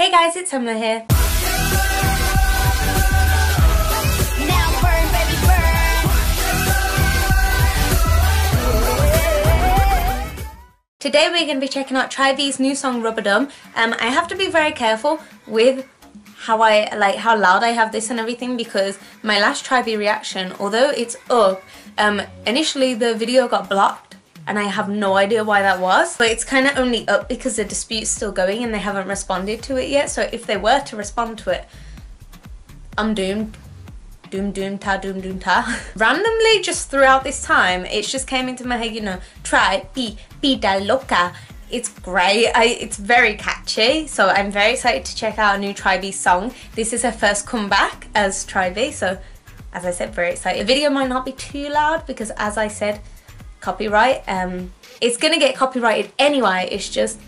Hey guys, it's Emma here. Now burn, baby, burn. Today we're going to be checking out TRI.BE's new song RUB-A-DUM. Um, I have to be very careful with how I like how loud I have this and everything because my last TRI.BE reaction, although it's up, um, initially the video got blocked and I have no idea why that was. But it's kind of only up because the dispute's still going and they haven't responded to it yet. So if they were to respond to it, I'm doomed. Doom doom ta doom doom ta. Randomly, just throughout this time, it just came into my head, you know, TRI.BE vida loca. It's great. I, it's very catchy. So I'm very excited to check out a new TRI.BE song. This is her first comeback as TRI.BE. So as I said, very excited. The video might not be too loud because as I said, copyright. Um, it's gonna get copyrighted anyway. It's just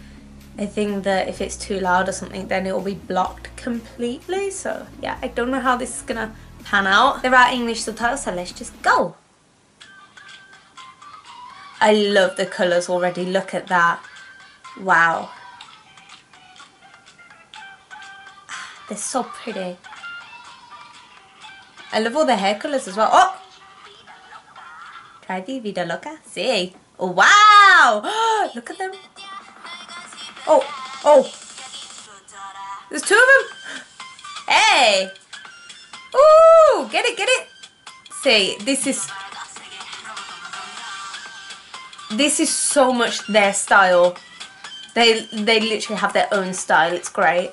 I think that if it's too loud or something, then it will be blocked completely. So yeah, I don't know how this is gonna pan out. There are English subtitles, so let's just go. I love the colours already. Look at that. Wow. They're so pretty. I love all the hair colours as well. Oh! The vida loca. See? Oh, wow! Look at them. Oh, oh. There's two of them. Hey. Ooh, get it, get it. See, this is this is so much their style. They they literally have their own style. It's great.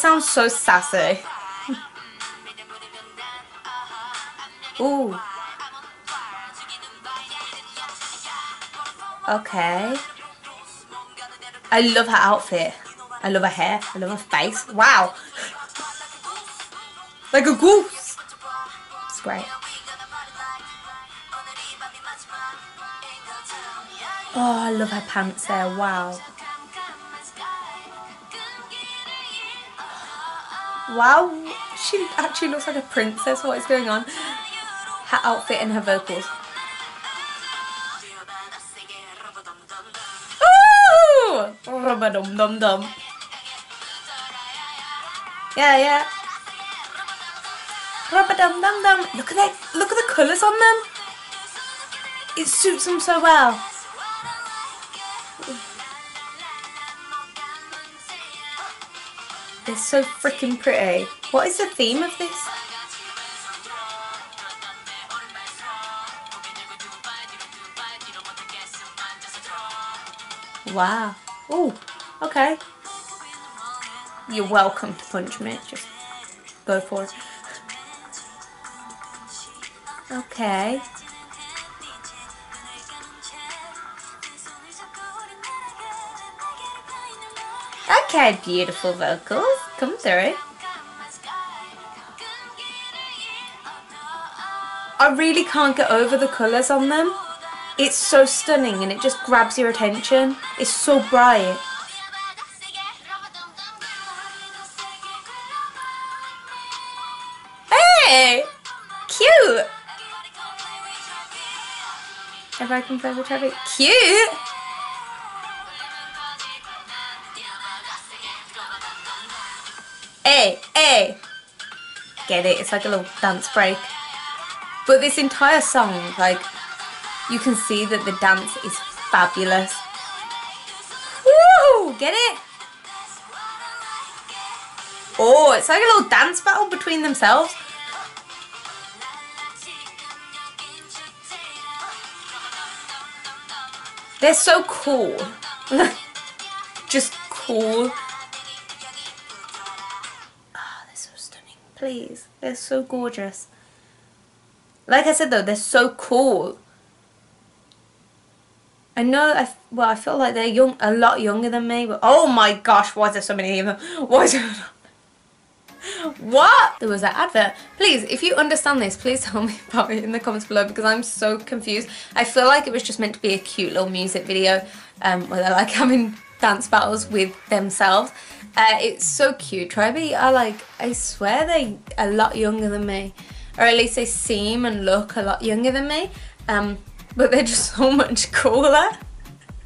They sound so sassy. Ooh. Okay. I love her outfit. I love her hair. I love her face. Wow. like a goose. It's great. Oh, I love her pants there. Wow. Wow, she actually looks like a princess. What is going on? Her outfit and her vocals. Ooh! Dum dum dum. Yeah, yeah. Rub-a-dum dum dum. Look at that. Look at the colours on them. It suits them so well. They're so freaking pretty. What is the theme of this? Wow. Oh, okay. You're welcome to punch me. Just go for it. Okay. Okay, beautiful vocals. Come through. I really can't get over the colours on them. It's so stunning and it just grabs your attention. It's so bright. Hey! Cute! If I can play the traffic. Cute! Hey! Get it? It's like a little dance break. But this entire song, like, you can see that the dance is fabulous. Woo! Get it? Oh, it's like a little dance battle between themselves. They're so cool. Just cool. Please. They're so gorgeous. Like I said though, they're so cool. I know, I, well, I feel like they're young, a lot younger than me, but oh my gosh, why is there so many of them? Why is there... What? There was that advert. Please, if you understand this, please tell me about it in the comments below because I'm so confused. I feel like it was just meant to be a cute little music video um, where they're like having dance battles with themselves. Uh, it's so cute. TRI.BE are like, I swear they a lot younger than me. Or at least they seem and look a lot younger than me. Um, but they're just so much cooler.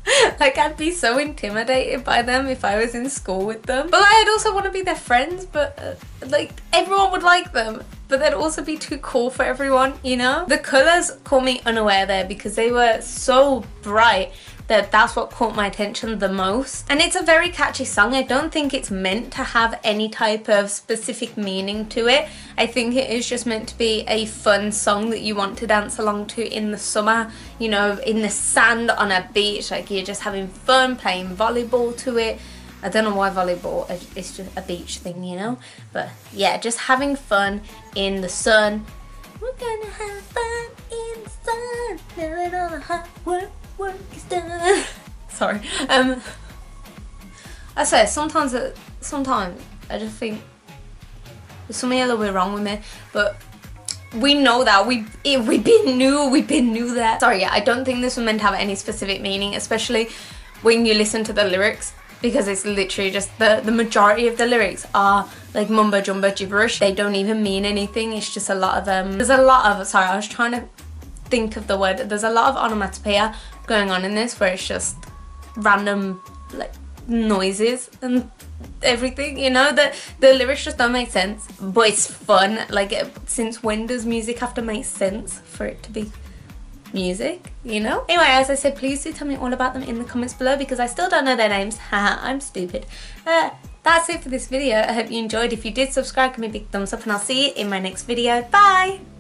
like I'd be so intimidated by them if I was in school with them. But I'd also want to be their friends, but uh, like everyone would like them. But they'd also be too cool for everyone, you know? The colours caught me unaware there because they were so bright that that's what caught my attention the most. And it's a very catchy song. I don't think it's meant to have any type of specific meaning to it. I think it is just meant to be a fun song that you want to dance along to in the summer, you know, in the sand on a beach, like you're just having fun playing volleyball to it. I don't know why volleyball, it's just a beach thing, you know? But yeah, just having fun in the sun. We're gonna have fun in the sun, all the hard work work is done. Sorry. Um, I say sometimes, uh, sometimes I just think there's something a little bit wrong with me, but we know that we we've been new we've been new that. Sorry, yeah, I don't think this was meant to have any specific meaning, especially when you listen to the lyrics because it's literally just the the majority of the lyrics are like mumbo jumbo gibberish. They don't even mean anything. It's just a lot of um. There's a lot of sorry, I was trying to think of the word. There's a lot of onomatopoeia going on in this where it's just random like noises and everything you know? The the lyrics just don't make sense but it's fun. Like since when does music have to make sense for it to be music you know? Anyway as i said please do tell me all about them in the comments below because i still don't know their names. Haha i'm stupid. Uh, that's it for this video. I hope you enjoyed. If you did subscribe give me a big thumbs up and i'll see you in my next video. Bye